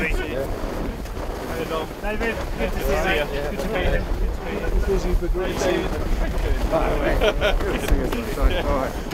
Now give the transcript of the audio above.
David, good to see you. Good to meet you. Busy but great to see you. Good to see you. All right.